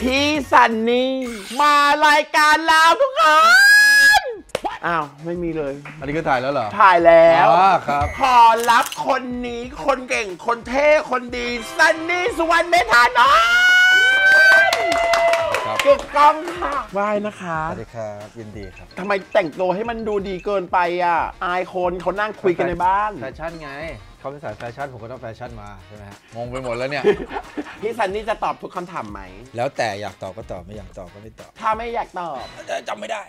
พี่ซันนี่มารายการแล้วทุกคนอ้าว ไม่มีเลย อันนี้ก็ถ่ายแล้วเหรอ ถ่ายแล้วอ๋อครับ ขอรับคนนี้คนเก่งคนเท่คนดีซันนี่สุวรรณเมธานนท์ครับถูกต้องค่ะไหว้นะคะสวัสดีครับยินดีครับทำไมแต่งตัวให้มันดูดีเกินไปอะ อายคนเขานั่งคุยกันในบ้านแฟชั่นไง เขาเป็นสายแฟชั่นผมก็ต้องแฟชั่นมาใช่ไหมฮะงงไปหมดแล้วเนี่ย พี่ซันนี่จะตอบทุกคำถามไหม แล้วแต่อยากตอบก็ตอบไม่อยากตอบก็ไม่ตอบถ้าไม่อยากตอบจำไม่ได้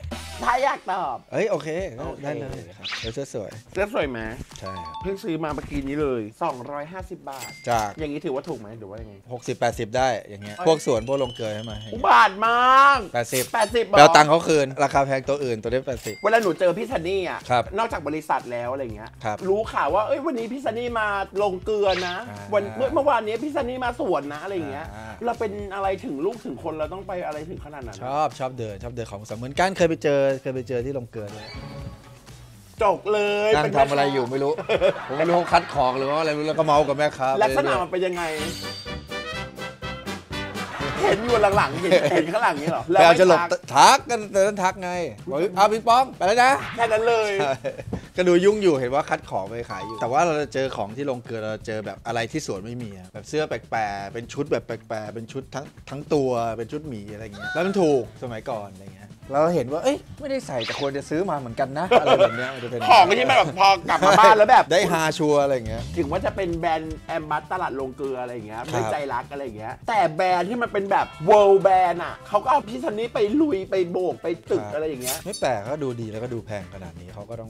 ถ้าอยากตอบ เอ้ยโอเคโอเค ได้เลยครับเดี๋ยวสวยเสื้อสวยไหมๆใช่ครับเพิ่งซื้อมาเมื่อกี้นี้เลย 250 บาท จาก อย่างนี้ถือว่าถูกไหมหรือว่ายังไง 60 80 ได้อย่างเงี้ยพวกสวนพวกลงเกลือใช่ไหมอุบาทมาก 80 80แปลตังค์เขาคืน ราคาแพงตัวอื่นตัวได้80 เวลาหนูเจอพี่ซันนี่อะ ครับนอกจากบริษัทแล้วอะไรเงี้ย ครับ รู้ข่าวว่า เอ้ยวันนี้พี่ซันนี่มาลงเกลือนะ อ่าวันเมื่อเมื่อวานนี้พี่ซันนี่มาสวนนะอะไรเงี้ย อ่า เราเป็นอะไรถึงลูกถึงคนเราต้องไปอะไรถึงขนาดนั้น ชอบชอบเดินชอบเดินของสำเหมือนกันเคยไปเจอเคยไปเจอที่ลงเกลือเลยจกเลยนั่งเป็นทำอะไรอยู่ไม่รู้ ผมไม่รู้เขาคัดของหรือว่าอะไรไม่รู้แล้วก็เมากับแม่ค้าลักษณะไปมันเป็นยังไง เห็นอยู่หลังๆเห็นเห็นข้างหลังนี้เหรอเรื่อยๆพยายามจะหลบไม่ทักทักกันเดินทักไงบอกเอาปิงปองไปแล้วนะ แค่นั้นเลย ก็ดูยุ่งอยู่เห็นว่าคัดของไปขายอยู่ แต่ว่าเราจะเจอของที่ลงเกลือเราเจอแบบอะไรที่สวนไม่มีอะแบบเสื้อแปลกๆเป็นชุดแบบแปลกๆเป็นชุดทั้งทั้งตัวเป็นชุดหมีอะไรเงี้ยแล้วมันถูกสมัยก่อนอะไรเงี้ย เราเห็นว่า เอ้ย ไม่ได้ใส่แต่ควรจะซื้อมาเหมือนกันนะ อะไรแบบเนี้ยมันจะเป็นของที่มันแบบพอกลับมาบ้านแล้วแบบได้ฮาชัวร์อะไรเงี้ย ถึงว่าจะเป็นแบรนด์แอมบัสตลาดลงเกลืออะไรอย่างเงี้ยครับไม่ใจรักอะไรอย่างเงี้ย แต่แบรนด์ที่มันเป็นแบบ world แบรนด์อะเขาก็เอาพี่ซันนี่ไปลุยไปโบกไปตึกอะไรอย่างเงี้ย ไม่แปลกก็ดูดีแล้วก็ดูแพงขนาดนี้เขาก็ต้อง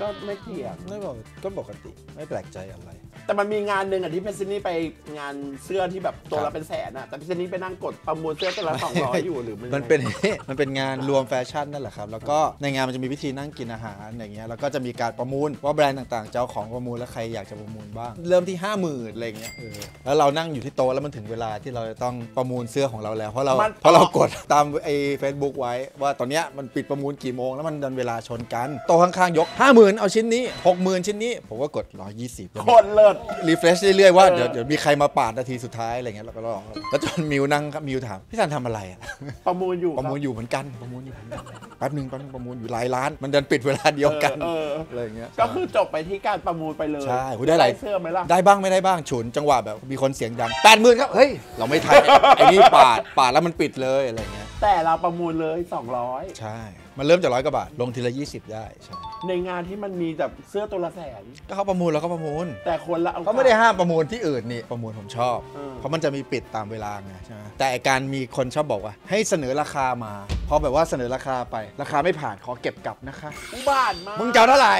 ก็ไม่เกี่ยง ไม่บอกก็ปกติไม่แปลกใจอะไร แต่มันมีงานหนึ่งอะที่พี่ซันนี่ไปงานเสื้อที่แบบตัวครัละบเป็นแสนอะแต่พี่ซันนี่ไปนั่งกดประมูลเสื้อตัวละสองร้อยอยู่หรือมันมันเป็น มันเป็นงานรวมแฟชั่นนั่นแหละครับ แล้วก็ในงานมันจะมีพิธีนั่งกินอาหารอย่างเงี้ยแล้วก็จะมีการประมูลว่าแบรนด์ต่างๆจะเอาของประมูลแล้วใครอยากจะประมูลบ้าง เริ่มที่ 5 0,000อะไรเงี้ยเออแล้วเรานั่งอยู่ที่โต๊ะแล้วมันถึงเวลาที่เราจะต้องประมูลเสื้อของเราแล้วเพราะเราเพราะเรากดตามไอ้เฟซบุ๊กไว้ ว่าตอนเนี้ยมันปิดประมูลกี่โมงแล้วมันดันเวลาชนกันโต๊ะข้างๆยก 50,000 เอาชิ้นนี้ 60,000 ชิ้นนี้ ผมก็กด 120คนเลิศ refresh เรื่อยๆว่าเออเดี๋ยวเดี๋ยวมีใครมาปาดนาทีสุดท้ายอะไรเงี้ยเราก็รอแล้วจนมิวนั่งครับมิวถามพี่ซันทำอะไรอะประมูลอยู่ประมูลอยู่เหมือนกันประมูลอยู่เหมือนกันแป๊บหนึ่งแป๊บหนึ่งประมูลอยู่หลายล้าน มันเดินปิดเวลาเดียวกันเออเอออะไรอย่างเงี้ยก็คือจบไปที่การประมูลไปเลยใช่โหได้หลายเสื้อไหมล่ะได้บ้างไม่ได้บ้างฉุนจังหวะแบบมีคนเสียงดังแปดหมื่นครับเฮ้ยเราไม่ทันไอ้นี่ปาดปาดแล้วมันปิดเลยอะไรเงี้ย แต่เราประมูลเลย 200 ใช่ มันเริ่มจากร้อยกว่าบาท ลงทีละ 20 ได้ ใช่ ในงานที่มันมีแบบเสื้อตัวละแสน ก็เขาประมูลแล้วก็ประมูล แต่คนละเขาไม่ได้ห้ามประมูลที่อื่นนี่ ประมูลผมชอบเออเพราะมันจะมีปิดตามเวลาไงใช่ไหมแต่ไอ้การมีคนชอบบอกว่า ให้เสนอราคามา พอแบบว่าเสนอราคาไป ราคาไม่ผ่านขอเก็บกลับนะคะ อุบาทมากมึงจะเอาเท่าไหร่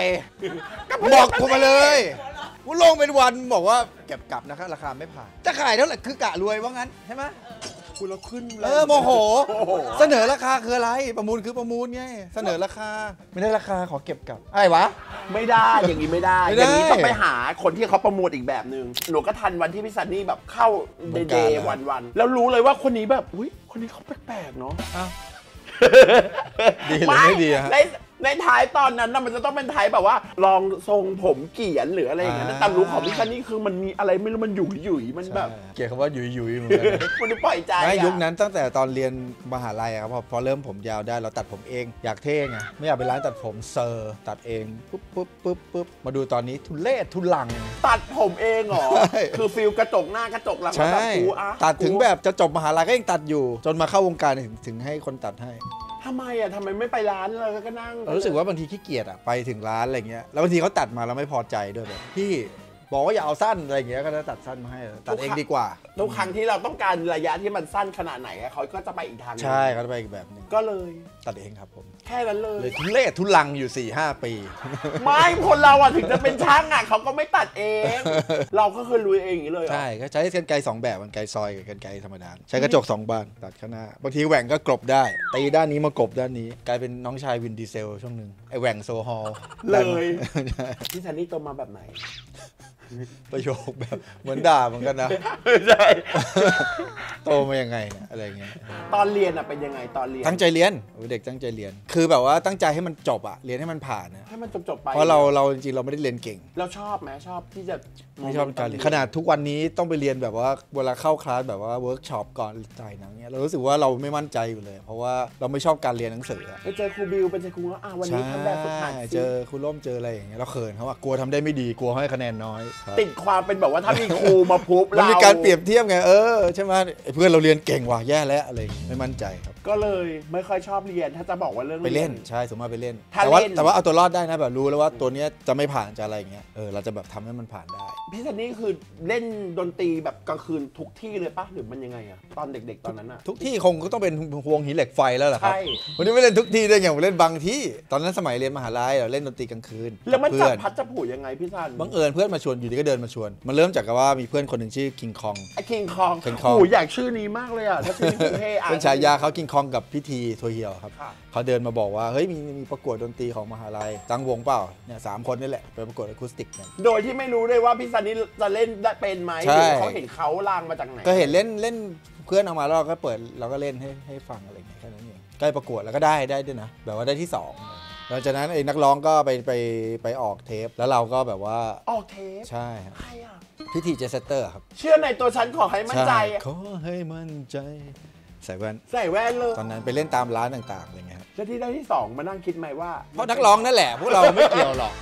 บอกกูมาเลยกูลงเป็นวันบอกว่าเก็บกลับนะคะ ราคาไม่ผ่าน จะขายเท่าไหร่คือกะรวยว่างั้นใช่ไหม คุณเราขึ้นเออโมโหโอ้โห เสนอราคาคืออะไร ประมูลคือประมูลไง เสนอราคา ไม่ได้ราคาขอเก็บกลับอะไรวะ ไม่ได้อย่างนี้ไม่ได้ ไม่อได้ ย่างนี้ต้องไปหาคนที่เขาประมูลอีกแบบหนึ่งหนูก็ทันวันที่พี่ซันนี่แบบเข้าวงเดการย์แล้ววันวันๆแล้วรู้เลยว่าคนนี้แบบ อุ้ยคนนี้เขาแปลกๆเนาะ อ้าว ดีหรือไม่ดีอะฮะ ใน ในท้ายตอนนั้นน่ะมันจะต้องเป็นท้ายแบบว่า ลองทรงผมเกลียนหรืออะไรอย่างเงี้ยอ่า แต่รู้ของพี่ซันนี่คือมันมีอะไรไม่รู้มันหยุ่ยหยุ่ยๆมันแบบใช่เกลียดคำว่าหยุยหยุยๆเหมือนกันนะมันดูปล่อยใจไม่อะยุคนั้นตั้งแต่ตอนเรียนมหาลัยอะครับพอพอเริ่มผมยาวได้เราตัดผมเองอยากเท่ไงไม่อยากไปร้านตัดผมเซอร์ตัดเองปุ๊บปุ๊บปุ๊บปุ๊บมาดูตอนนี้ทุเล่ทุลัง ตัดผมเองเหรอ ใช่ คือฟิลกระจกหน้ากระจกหลังแล้วใช่แบบกูอะตัดถึงกูแบบจะจบมหาลัยก็ยังตัดอยู่ จนมาเข้าวงการถึงถึงให้คนตัดให้ ทำไมอะทำไมไม่ไปร้านเลยก็นั่งเรารู้สึกว่าบางทีขี้เกียจอะไปถึงร้านอะไรเงี้ยแล้วบางทีเขาตัดมาแล้วไม่พอใจด้วยแบบพี่บอกว่าอย่าเอาสั้นอะไรเงี้ยก็จะตัดสั้นมาให้ตัดเองดีกว่าทุกครั้งที่เราต้องการระยะที่มันสั้นขนาดไหนอะเขาก็จะไปอีกทางหนึ่งใช่เขาจะไปอีกแบบหนึงก็เลยตัดเองครับผม แค่นั้นเลย เลยทุเล่ทุลังอยู่4ี่ห้าปี ไม่คนเราอะถึงจะเป็นช่างอะเขาก็ไม่ตัดเอง เราก็เคยรู้เองอย่างนี้เลยเหรอใช่ก็ใช้กันไกรสองแบบกันไกรซอยกับกันไกรธรรมดาใช้กระจกสองบานตัดข้างหน้าบางทีแหว่งก็กลบได้ตีด้านนี้มากลบด้านนี้ กลายเป็นน้องชายวินดีเซลช่วงหนึ่งไอแหว่งโซฮอลเลย ใช่พี่ซันนี่โตมาแบบไหน ประโยคแบบเหมือนด่าเหมือนกันนะใช่โตมายังไงเนี่ยอะไรเงี้ยตอนเรียนอะเป็นยังไงตอนเรียนตั้งใจเรียนโอ้ยเด็กตั้งใจเรียน คือแบบว่าตั้งใจให้มันจบอะเรียนให้มันผ่านนะให้มันจบจบๆไปเพราะเราเราจริงๆเราไม่ได้เรียนเก่ง เราชอบไหมชอบที่จะไม่ชอบการเรียนขนาดทุกวันนี้ต้องไปเรียนแบบว่าเวลาเข้าคลาสแบบว่าเวิร์กช็อปก่อนถ่ายหนังเนี้ยเรารู้สึกว่าเราไม่มั่นใจอยู่เลย เพราะว่าเราไม่ชอบการเรียนหนังสืออะไปเจอครูร่มไปเจอครูว่าอะวันนี้ทำแบบฝึกหัดใช่สิเจอครูร่มเจออะไรอย่างเงี้ยเราเขินเขาว่ากลัวทำได้ไม่ดีกลัวให้คะแนนน้อยครับติดความเป็นแบบว่าถ้ามีครูมาพุบมันเรามีการเปรียบเทียบไงเออใช่ไหมไอ้เพื่อนเราเรียนเก่งว่ะแย่แล้วอะไรอย่างเงี้ยไม่มั่นใจครับ ก็เลยไม่ค่อยชอบเรียนถ้าจะบอกว่าเรื่องไปเล่นรียใช่สมมติไปเล่นถ้าแต่ว่าเล่นแต่ว่าเอาตัวรอดได้นะแบบรู้แล้วว่าตัวเนี้ยจะไม่ผ่านจะอะไรอย่างเงี้ยเออเราจะแบบทำให้มันผ่านได้พี่ซันนี่คือเล่นดนตรีแบบกลางคืนทุกที่เลยปะหรือมันยังไงอะตอนเด็ก ๆ ตอนนั้นอะทุกที่คงก็ต้องเป็นพวงหินเหล็กไฟแล้วเหรอครับใช่วันนี้ไม่เล่นทุกที่ได้ไงผมเล่นบางที่ตอนนั้นสมัยเรียนมหาลัยเราเล่นดนตรีกลางคืนแล้วมันกับจับเพื่อนพัดจับผูยังไงพี่ซันบังเอิญเพื่อนมาชวนอยู่ดีก็เดินมาชวน มันเริ่มจากกับว่ามีเพื่อนคนหนึ่งชื่อคิงคอง ไอ้คิงคอง King Kong โอ้ยอยากชื่อนี้มากเลยอะถ้าชื่อนี้ผมเท่อะเป็นฉายาเขาคิงคองกับพิธีทัวเฮียวครับค่ะเขาเดินมาบอกว่าเฮ้ยมีมีประกวดดนตรีของมหาลัยตั้งวงเปล่าเนี่ยสามคนนี่แหละไปประกวดอะคูสติกกัน โดยที่ไม่รู้เลยว่าพี่ซันนี่จะเล่นได้เป็นไหมใช่หรือเขาเห็นเขาลางมาจากไหน ก็เห็นเล่นเล่นเพื่อนเอามาแล้วเราก็เปิดเราก็เล่นให้ให้ฟังอะไรอย่างเงี้ยแค่นั้นเองใกล้ประกวดแล้วก็ได้ได้ด้วยนะแบบว่าได้ที่สอง หลังจากนั้นไอ้นักร้องก็ไปไปไปออกเทป แล้วเราก็แบบว่าออกเทปใช่ครับใครอะพีธี Jetset'er ครับเชื่อในตัวฉันขอให้มั่นใจขอให้มั่นใจใส่แว่นใส่แว่นเลยตอนนั้นไปเล่นตามร้านต่างๆอะไรเงี้ยครับแล้วที่ได้ที่สองมานั่งคิดไหมว่าเพราะนักร้องนั่นแหละพวกเราไม่เกี่ยวหรอก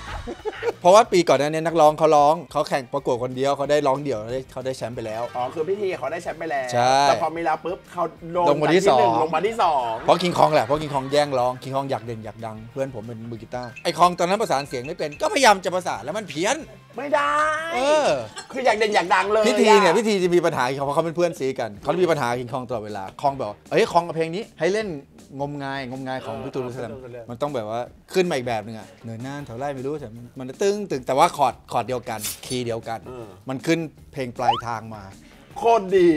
เพราะว่าปีก่อนหนั้นเนี่ยนักร้องเขาร้องเขาแข่งประกวดคนเดียวเขาได้ร้องเดี่ยวเขาได้เขาได้แชมป์ไปแล้ว อ๋อคือพิธีเขาได้แชมป์ไปแล้วใช่แต่พอมีแล้วปุ๊บเขาโดนลงมาที่จากหนึ่สอง ลงมาที่สองเพราะคิงคองแหละเพราะคิงคองแย่งร้องคิงคองอยากเด่นอยากดัง เพื่อนผมเป็นมือกีตาร์ไอ้คองตอนนั้นประสานเสียงไม่เป็นก็พยายามจะประสานแล้วมันเพี้ยน ไม่ได้ เออ คืออยากเด่นอยากดังเลยพิธีเนี่ยอะพิธีจะมีปัญหากับเขาเพราะเขาเป็นเพื่อนซีกันเขาจะมีปัญหาคิงคองตลอดเวลาคองบอกเอ้ยคองกับเพลงนี้ให้เล่นงมงายงมงายของพี่ตูนลุสลัมมันต้องแบบว่าขึ้นมาอีกแบบหนึงอะเหนือน่านเท่าไรไม่รู้แต่มันมันตึ้งตึงแต่ว่าคอร์ดคอร์ดเดียวกันคีย์เดียวกันมันขึ้นเพลงปลายทางมา โคตรดี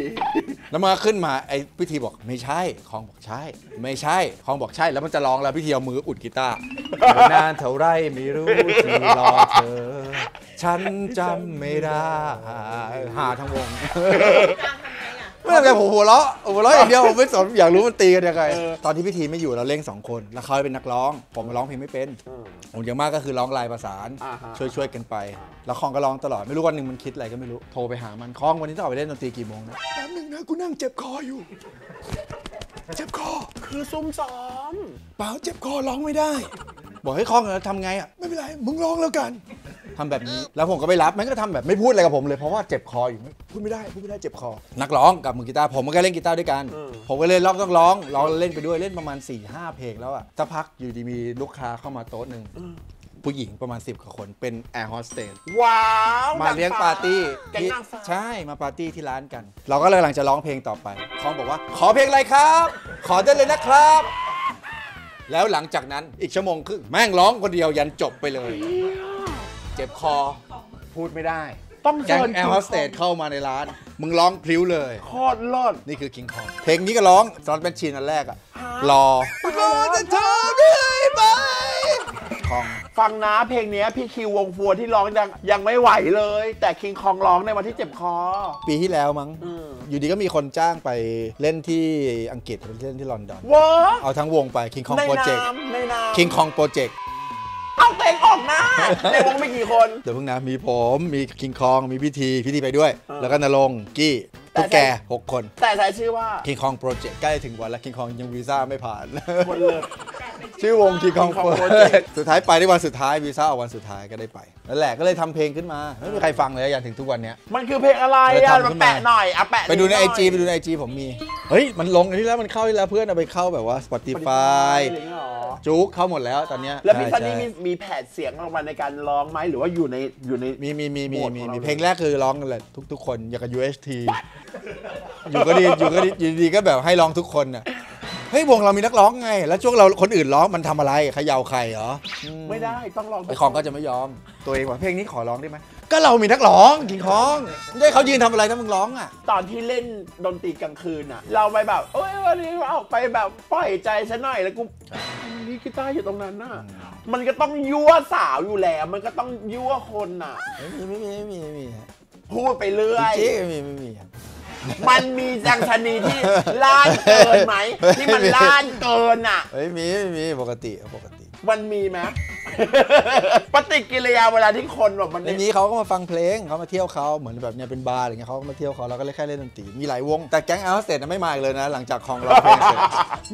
แล้วมาขึ้นมาไอ้พิธีบอกไม่ใช่คองบอกใช่ ไม่ใช่คองบอกใช่แล้วมันจะร้องแล้วพิธีเอามืออุดกีตาร์เหนือนานเท่าไรไม่รู้ที่รอเธอ ฉันจำไม่ได้หาทั้งวง ไม่ทำไงผมหัวเราะหัวเราะอย่างเดียวผมไม่สนอยากรู้มันตีกันยังไงตอนที่พิธีไม่อยู่เราเล่นสองคน แล้วเขาเป็นนักร้อง ผมร้องเพลงไม่เป็นอืมผมอย่างมากก็คือร้องลายประสานอ่าฮะช่วยช่วยๆกันไป แล้วคองก็ร้องตลอดไม่รู้วันหนึ่งมันคิดอะไรก็ไม่รู้โทรไปหามันคองวันนี้ต้องออกไปเล่นดนตรีกี่โมงนะแป๊บนึงนะกูนั่งเจ็บคออยู่เจ็บคอคือซุ่มซ้อมเปล่าเจ็บคอร้องไม่ได้ บอกให้คองทำไงอะไม่เป็นไรมึงร้องแล้วกันทำแบบนี้ แล้วผมก็ไปรับมันก็ทำแบบไม่พูดอะไรกับผมเลยเพราะว่าเจ็บคออยู่พูดไม่ได้พูดไม่ได้เจ็บคอ นักร้องกับมือกีตาร์ผมก็เล่นกีตาร์ด้วยกันอืมผมก็เล่นร้องต้องร้องร้องเล่นไปด้วยเล่นประมาณสี่ห้าเพลงแล้วอะสักพักอยู่ดีมีลูกค้าเข้ามาโต๊ะหนึ่งผู้หญิงประมาณ 10กว่าคนเป็นแอร์โฮสเตสว้าวมาเลี้ยงปาร์ตี้แก๊งที่นางฟ้า ใช่มาปาร์ตี้ที่ร้านกัน เราก็เลยกำลังจะร้องเพลงต่อไปคองบอกว่า ขอเพลงอะไรครับ ขอได้เลยนะครับ แล้วหลังจากนั้นอีกชั่วโมงครึ่งแม่งร้องคนเดียวยันจบไปเลย เจ็บคอพูดไม่ได้ ต้องแก๊งเชิญแอร์โฮสเตสเข้ามาในร้าน มึงร้องพลิ้วเลย โคตรเลิศ นี่คือคิงคองเพลงนี้ก็ร้อง Slot Machine อันแรกอะฮะรอรอจะเธอเรื่อยไปคอง ฟังนะเพลงเนี้ยพี่คิววง Flure ที่ร้องยังยังไม่ไหวเลย แต่คิงคองร้องในวันที่เจ็บคอ ปีที่แล้วมั้ง อืม อยู่ดีก็มีคนจ้างไปเล่นที่อังกฤษไปเล่นที่ลอนดอน เวอร์เอาทั้งวงไป King Kong ใน Project น้ำในน้ำ King Kong Project เอาเต็งออกหน้า ในวงไม่กี่คน เดี๋ยวเพิ่งนะมีผมมี King Kong มีพิธีพิธีไปด้วยเออแล้วก็นรงค์กี้แต่ ตุ๊กแกใช่หกคน แต่ใช้ชื่อว่า King Kong Project ใกล้ถึงวันแล้ว King Kong ยังวีซ่าไม่ผ่าน คนเลิศ ชื่อวง King Kong King Kong Project Project สุดท้ายไปได้วันสุดท้ายวีซ่าออกวันสุดท้ายก็ได้ไปนั่นแหละก็เลยทำเพลงขึ้นมาไม่มีใครฟังเลยอย่างถึงทุกวันเนี้ยมันคือเพลงอะไรเอออะทำขึ้มันนมาแปะหน่อยอะแปะไปดูในหไอน่ยจีไปดูในไอจีผมมี เฮ้ย มันลงอันนี้แล้วมันเข้าที่แล้วเพื่อนเอาไปเข้าแบบว่า Spotify อะไรอย่างเงี้ยเหรอจุกเข้าหมดแล้วตอนเนี้ยแล้วพี่ใช่ซันนี่ใช่มีมีแผดเสียงรางวัลในการร้องไหมหรือว่าอยู่ในอยู่ในมีมีมีมีโหมดมีของเรามีเลยเพลงแรกคือร้องกันเลยทุกทุกคนอย่างกับ UHT อยู่ก็ดีอยู่ก็ดีอยู่ดีก็แบบให้ร้องทุกคนน่ะ เฮ้ยวงเรามีนักร้องไง แล้วช่วงเราคนอื่นร้องมันทำอะไรเขย่าใครเหรออืมไม่ได้ต้องร้องไอของก็จะไม่ยอม ตัวเองว่าเพลงนี้ขอร้องได้ไหมก็เรามีนักร้องกิงคองไม่ได้เขายืนทำอะไรถ้ามึงร้องอะ ตอนที่เล่นดนตรีกลางคืนอะ เราไปแบบเอ้ยวันนี้ออกไปแบบปล่อยใจฉันหน่อยแล้วกูพี่กีตาร์อยู่ตรงนั้นน่ะมันก็ต้องยั่วสาวอยู่แล้ว มันก็ต้องยั่วคนน่ะ ไม่มีไม่มีไม่มีไม่มีฮะพูดไปเรื่อย จริงๆไม่มีไม่มีครับ มันมีจังชนีที่ล้านเกินไหมที่มันล้านเกินอะไม่มีไม่มีปกติปกติ มันมีไหม ปฏิกิริยาเวลาที่คนแบบมันในนี้เขาก็มาฟังเพลงเขามาเที่ยวเขาเหมือนแบบเนี่ยเป็นบาร์อะไรเงี้ยเขาก็มาเที่ยวเขาเราก็เลยแค่เล่นดนตรีมีหลายวง แต่แก๊งแอร์โฮสเตสไม่มาอีกเลยนะ หลังจากของเราเพลงเสร็จ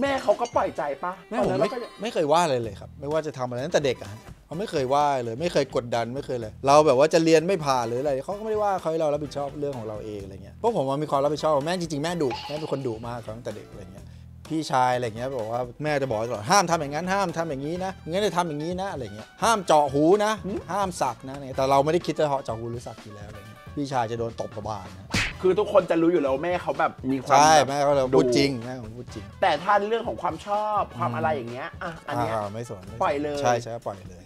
แม่เขาก็ปล่อยใจปะแม่ผมตอนนั้นไม่เราก็จะไม่เคยว่าเลยเลยครับ ไม่ว่าจะทำอะไรตั้งแต่เด็กอะฮะเขาไม่เคยว่าเลยไม่เคยกดดันไม่เคยเลย เราแบบว่าจะเรียนไม่ผ่านหรืออะไรเขาก็ไม่ได้ว่าเขาให้เรารับผิดชอบเรื่องของเราเองอะไรเงี้ยพวกผมว่ามีความรับผิดชอบแม่จริงๆแม่ดุแม่เป็นคนดุมากตั้งแต่เด็กอะไรเงี้ย พี่ชายอะไรเงี้ยบอกว่าแม่จะบอกตลอดห้ามทำอย่างนั้นห้ามทำอย่างนี้นะงั้นจะทำอย่างนี้นะอะไรเงี้ยห้ามเจาะหูนะ ห้ามสักนะอะไรเงี้ยแต่เราไม่ได้คิดจะเจาะหูหรือสักอยู่แล้วอะไรเงี้ยพี่ชายจะโดนตบกระบาลนะคือทุกคนจะรู้อยู่แล้วว่าแม่เขาแบบมีความใช่แบบแม่ก็เลยพูดจริงแม่ผมพูดจริง แต่ถ้าเรื่องของความชอบความอะไรอย่างเงี้ยอะอันเนี้ยอ่าไม่สนไม่สนปล่อยเลยใช่ใช่ปล่อยเลย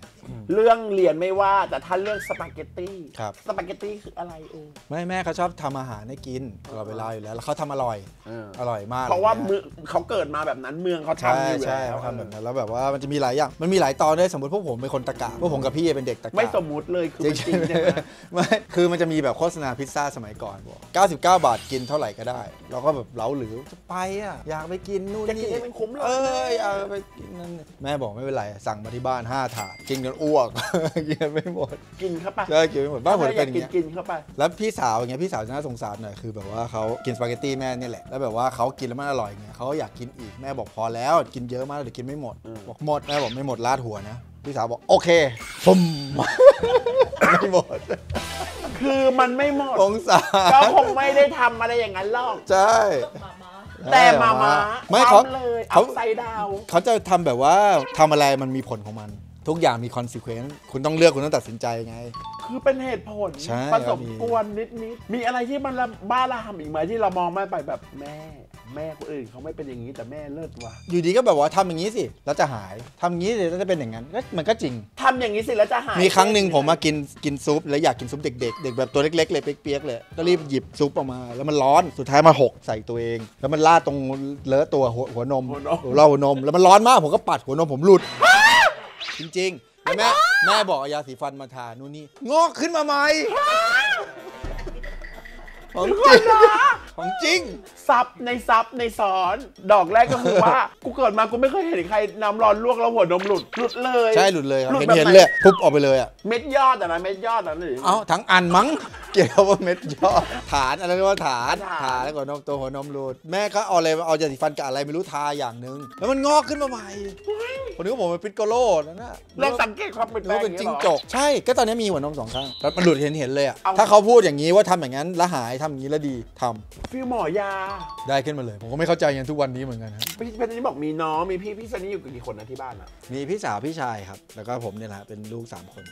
เรื่องเรียนไม่ว่าแต่ถ้าเรื่องสปาเกตตี้ครับ สปาเกตตี้คืออะไรเออไม่แม่เขาชอบทำอาหารให้กินตลอดเวลาอยู่แล้ว แล้วเขาทำอร่อย เอออร่อยมากเพราะว่าลยนมือเขาเกิดมาแบบนั้นเมืองเขาใช่ทำอยู่ใช่แล้วเขาทำแบบนั้นแล้วแบบว่ามันจะมีหลายอย่างมันมีหลายตอนด้วยสมมติพวกผมเป็นคนตะกะพวกผมกับพี่เป็นเด็กตะกะ ไม่สมมุติเลยคือมันจริงใช่ไหม ไม่ คือมันจะมีแบบโฆษณาพิซซ่าสมัยก่อนบอก99 บาทกินเท่าไหร่ก็ได้ เราก็แบบเล้าหรือจะไปอะ อยากไปกินนู่นจะกินนี่ให้มันคุ้มหรอเอออยากไปกินนั่นแม่บอกไม่เป็นไร สั่งมาที่บ้าน 5 ถาด กินจนอ้วก กินไม่หมดกินเข้าไปใช่กินไม่หมดบ้านผมถ้เป็นออยากย่างกินเงี้ย กินเข้าไป แล้วพี่สาวอย่างเงี้ยพี่สาวจะน่าสงสารหน่อยคือแบบว่าเขากินสปาเกตตี้แม่เนี่ยแหละแล้วแบบว่าเขากินแล้วมันอร่อยเงี้ยเขาอยากกินอีกแม่บอกพอแล้ว กินเยอะมากเดี๋ยวกินไม่หมด อืม บอกหมดแม่บอกไม่หมดลาดหัวนะพี่สาวบอกโอเคฟุม ไม่หมดคือมันไม่หมดสงสารก็คงไม่ได้ทำอะไรอย่างนั้นหรอก ใช่แต่มามาไม่คเขาวามเลยเขาเอาไซดาว เขาจะทำแบบว่าทำอะไรมันมีผลของมัน ทุกอย่างมีคอนซ e เควนต์คุณต้องเลือกคุณต้องตัดสินใจไง คือเป็นเหตุผลใช่ผสมมีกวนนิดนิดๆมีอะไรที่มันละบ้าระห่ำอีกไหมที่เรามองไม่ไปแบบแม่ แม่คนอื่นเขาไม่เป็นอย่างนี้แต่แม่เลิศว่ะอยู่ดีก็แบบว่าทำอย่างนี้สิแล้วจะหายทำอย่างนี้สิแล้วจะเป็นอย่างนั้นก็มันก็จริง ทำอย่างนี้สิแล้วจะหายมีครั้งหนึ่งผมมากินกินซุปแล้วอยากกินซุปเด็กๆ เด็กแบบตัวเล็กๆเลยเปียกๆเลยก็รีบหยิบซุปออกมาแล้วมันร้อนสุดท้ายมาหกใส่ตัวเอง แล้วมันลาดตรงเลอะตัวหัวหัวนมหัวนม หัวเราหัวนม แล้วมันร้อนมากผมก็ปัดหัวนมผมหลุด จริงๆแล้วแม่แม่บอกเอายาสีฟันมาทานู่นนี่งอกขึ้นมาใหม่ของจริง ของจริง ซับในซับในซ้อน ดอกแรกก็คือว่า กูเกิดมากูไม่เคยเห็นใครน้ำร้อนลวกแล้วหัวนมหลุดหลุดเลยใช่หลุดเลยครับหลุดเห็นแบบเห็นไหนเลยพุบออกไปเลยอะเม็ดยอดอะนะเม็ดยอดอะหรือเอาทั้งอันมั้งเกี่ยวว่าเม็ดยอดฐานอะไรเรียกว่าฐานฐานฐานแล้วก็นมตัวหัวนมรูดแม่ก็เอาอะไรเอายาสีฟันกับอะไรไม่รู้ทาอย่างหนึ่งแล้วมันงอกขึ้นมาใหม่คนนี้ก็บอกมันเป็นปิดโกโลนั่นน่ะลองสังเกตความเปลี่ยนหแปรืลองว่าเป็นอย่าจิงงนี้จเหรอกใช่ก็ตอนนี้มีหัวนมสองข้างแล้วมันหลุดเห็นเห็นเลยอะเอาถ้าเขาพูดอย่างนี้ว่าทำอย่างนั้นแล้วหายทำอย่างนี้แล้วดีทำ feel หมอยาได้ขึ้นมาเลย ผมก็ไม่เข้าใจยันทุกวันนี้เหมือนกันครับพี่พี่ซันนี่บอกมีน้องมีพี่พี่ซันนี่อยู่กันกี่คนนะที่บ้านอะมีพี่สาวพี่ชายครับ แล้วก็ผมเนี่ยแหละเป็นลูกสามคน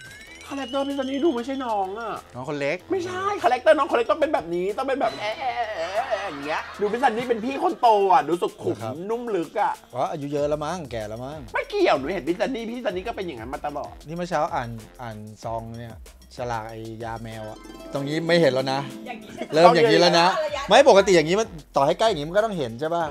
character พี่ซันนี่ดูไม่ใช่น้องอะน้องคนเล็ก ไม่ใช่ character น้อง character เป็นแบบนี้ต้องเป็นแบบแอะแอะแอะแอะอย่างเงี้ยดูพี่ซันนี่เป็นพี่คนโตอะดูสุขุมครับ นุ่มลึกอะเพราะอายุเยอะแล้วมั้งแก่แล้วมั้งไม่เกี่ยวหนูเห็นพี่ซันนี่พี่ซันนี่ก็เป็นอย่างนั้นมาตลอด นี่เมื่อเช้าอ่านอ่านซองเนี่ย ฉลากไอยาแมวอะตรงนี้ไม่เห็นแล้วนะ อย่างนี้ใช่ไหมเริ่มอย่างนี้แล้วนะระยะไม่ปกติอย่างนี้มันต่อให้ใกล้อย่างนี้มันก็ต้องเห็นใช่ป่ะ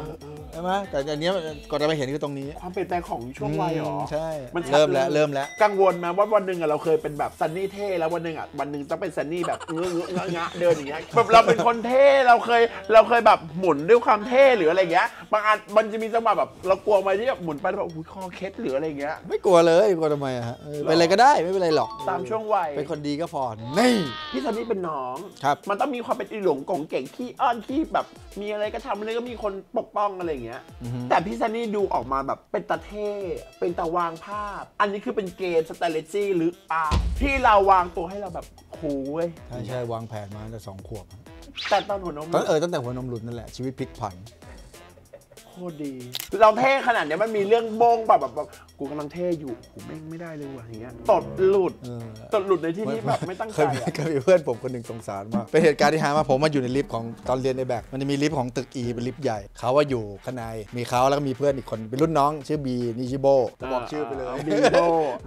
ใช่ไหมแต่อันเนี้ยมันก่อนจะมาเห็นคือตรงนี้ความเปลี่ยนแปลงของช่วงวัยเหรอมใช่มันชัดเริ่มแล้วเลยเริ่มแล้ว กังวลไหมว่าวันหนึ่งอะเราเคยเป็นแบบซันนี่เท่แล้ววันหนึ่งอะวันหนึ่งต้องเป็นซันนี่แบบเงื้อเงื้อเงื้องะเดินอย่างเงี้ยแบบเราเป็นคนเท่เราเคยเราเคยแบบหมุนด้วยความเท่หรืออะไรเงี้ยบางอันมันจะมีจังหวะแบบเรากลัวไหมที่แบบหมุนไปแล้วแบบอุ้ยคอเคล็ดหรืออะไรเงี้ย ไม่กลัวเลยกลัวทำไมอะฮะเออเป็นอะไรก็ได้ไม่เป็นไรหรอกตามช่วงวัยเป็นคนดีก็พอนี่ พี่ซันนี่เป็นน้อง ครับ มันต้องมีความเป็นอีหลงกงเก่งขี้อ้อนขี้แบบ มีอะไรก็ทำอะไรก็มีคนปกป้องอะไรอย่างเงี้ยอือฮึแต่พี่ซันนี่ดูออกมาแบบเป็นตาเท่เป็นตาวางภาพ อันนี้คือเป็นเกมสเตเลจี้หรือเปล่าที่เราวางตัวให้เราแบบโหเว้ยใช่ใช่วางแผนมาตั้งแต่สองขวบแต่ตอนหัวนมตั้งเออตั้งแต่หัวนมหลุดนั่นแหละชีวิตพลิกผันโคตรดี เราเท่ขนาดเนี้ยมันมีเรื่องโบ้งแบบแบบแบบกูกำลังเท่อยู่กูไม่งไม่ได้เลยว่ะอย่างเงี้ยตดหลุดเออ ตดหลุดในที่ที่แบบไม่ตั้งเคใจยมีอะ เคยมีเพื่อนผมคนหนึ่งสงสารมากเป็นเหตุการณ์ที่หามาผมมาอยู่ในลิฟต์ของตอนเรียนในแบกมันจะมีลิฟต์ของตึก E เป็นลิฟต์ใหญ่เขาว่าอยู่ข้างในมีเขาแล้วก็มีเพื่อนอีกคนเป็นรุ่นน้อง ชื่อบีนิชิโบก็บอกชื่อไปเลยบีโบ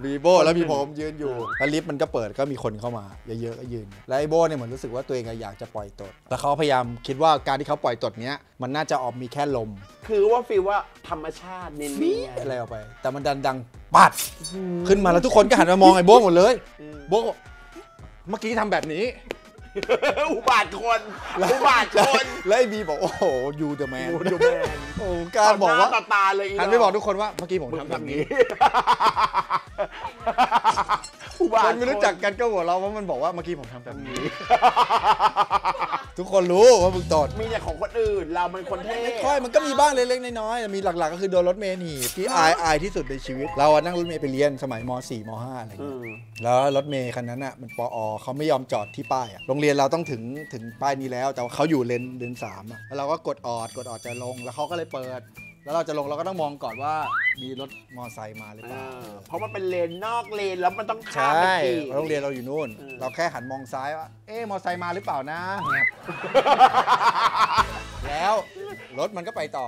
บีโบแล้วมีผมยืนอยู่แล้วลิฟต์มันก็เปิดก็มีคนเข้ามาเยอะๆก็ยืน แล้วไอ้โบเนี่ยเหมือนรู้สึกว่าตัวเองอะอยากจะปล่อยตดแล้วเขาพยายามคิดว่าการที่เขาปล่อยตดเนี้ยมันน่าจะออกมีแค่ลม คือคือว่าฟีลว่าธรรมชาติเนียนฟีๆอะไรออกไป แต่มันดันดังปัด ขึ้นมาแล้วทุกคนก็หันมามองไอ้โบ๊กหมดเลยอืมโบ๊กบอกเมื่อกี้ทำแบบนี้อุบาทคน อุบาทคนแล้วไอ้บีบอกโอ้โหยูเดอะแมนดูแมนโอ้การบอกว่าต่หน้ต่อตาเลยหันไปบอกทุกคนว่าเมื่อกี้ผมมึงทำแบบทำนี้ นี้ อุบาคทนไม่รู้จักกันก็หัวเราะว่ามันบอกว่าเมื่อกี้ผมทำแบบนี้ ทุกคนรู้ว่ามึงตดมีแต่ของคนอื่น เรามันคนเท่ค่อยมันก็มีบ้างเล็กๆน้อยๆมีหลักๆ ก็คือโดนรถเมล์หนีบที่อายอายที่สุดในชีวิต เราอะนั่งรถเมล์ไปเรียนสมัยม .4 ม .5 อะไรอย่างอืเงี้ยมแล้วรถเมล์คันนั้นอะมันปอเขาไม่ยอมจอดที่ป้ายอะโรงเรียนเราต้องถึงถึงป้ายนี้แล้ว แต่ว่าเขาอยู่เลนเลนสามอะแล้วเราก็กดออดกดออดจะลง แล้วเขาก็เลยเปิด แล้วเราจะลงเราก็ต้องมองก่อนว่ามีรถมอไซค์มาหรือเปอ่าล่าเพราะมันเป็นเลนนอกเลนแล้วมันต้องข้ามใช่ไปกี่เพราะโรงเรียนเราอยู่นู่น อืม เราแค่หันมองซ้ายว่า เอ๊ะมอไซค์มาหรือเปล่านะแงบแล้วรถมันก็ไปต่อ